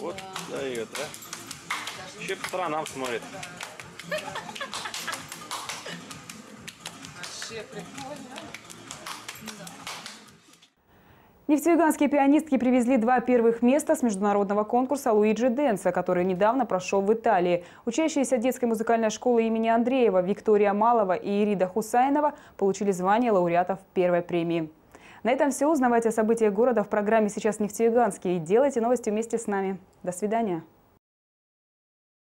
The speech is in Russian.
Вот дает, да? Вообще по сторонам смотрит. Вообще прикольно. Нефтеюганские пианистки привезли два первых места с международного конкурса «Луиджи Дэнса», который недавно прошел в Италии. Учащиеся детской музыкальной школы имени Андреева Виктория Малова и Ирида Хусайнова получили звание лауреатов первой премии. На этом все. Узнавайте о событиях города в программе «Сейчас Нефтеюганский» и делайте новости вместе с нами. До свидания.